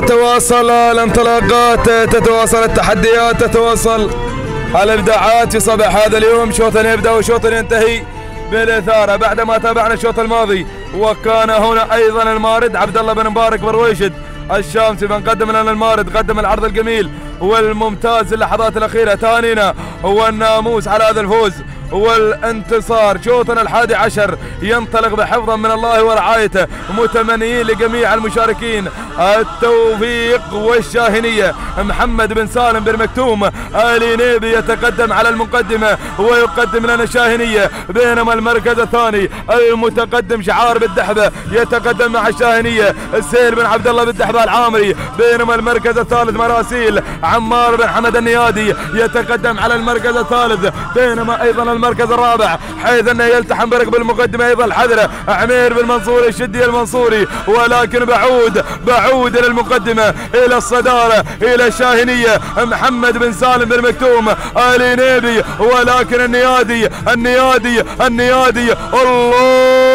تتواصل الانطلاقات تتواصل التحديات تتواصل الابداعات في صباح هذا اليوم. شوط يبدأ وشوط ينتهي بالإثارة. بعدما تابعنا الشوط الماضي وكان هنا أيضا المارد عبد الله بن مبارك برويشد الشامسي من قدم لنا المارد قدم العرض الجميل والممتاز اللحظات الأخيرة. تهانينا والناموس على هذا الفوز. والانتصار. شوطنا الحادي عشر ينطلق بحفظا من الله ورعايته متمنيين لجميع المشاركين التوفيق والشاهنية. محمد بن سالم بن مكتوم آلي نيبي يتقدم على المقدمة ويقدم لنا شاهنية. بينما المركز الثاني المتقدم شعار بالدحبة يتقدم مع الشاهنية. السيل بن عبد الله بالدحبة العامري. بينما المركز الثالث مراسيل عمار بن حمد النيادي يتقدم على المركز الثالث. بينما أيضا المركز الرابع حيث أنه يلتحم بركب المقدمة أيضا الحذره عمير بن منصور الشدي المنصوري ولكن بعود بعود إلى المقدمه إلى الصدارة إلى الشاهنية. محمد بن سالم بن مكتوم الي نيبي ولكن النيادي النيادي النيادي الله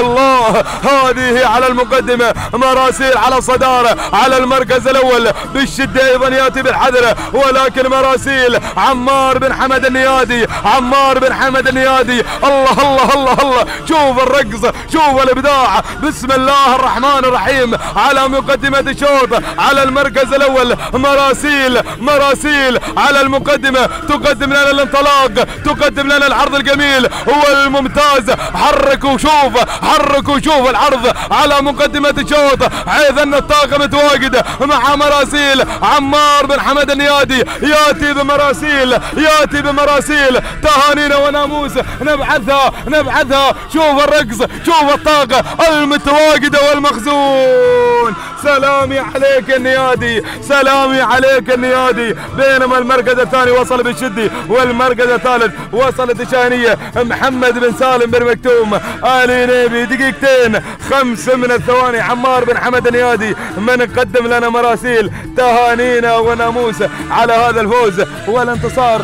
الله. هذه على المقدمة مراسيل على الصدارة على المركز الأول. بالشدة أيضا يأتي بالحذرة ولكن مراسيل عمار بن حمد النيادي عمار بن حمد النيادي. الله الله الله الله. شوف الرقص شوف الإبداع. بسم الله الرحمن الرحيم. على مقدمة الشوط على المركز الأول. مراسيل مراسيل. على المقدمة تقدم لنا الانطلاق تقدم لنا العرض الجميل والممتاز. حرك وشوف حرك وشوف العرض على مقدمة الشوط حيث ان الطاقم متواجد مع مراسيل. عمار بن حمد النيادي يأتي بمراسيل. يأتي بمراسيل. تهانينا وناموس. نبعثها. نبعثها. شوف الرقص. شوف الطاقة المتواجدة والمخزون. سلامي عليك النيادي سلامي عليك النيادي بينما المركز الثاني وصل بالشدي والمركز الثالث وصلت الشاهنية محمد بن سالم بن مكتوم. آلي نيبي دقيقتين خمس من الثواني. عمار بن حمد النيادي من قدم لنا مراسيل تهانينا وناموس على هذا الفوز. والانتصار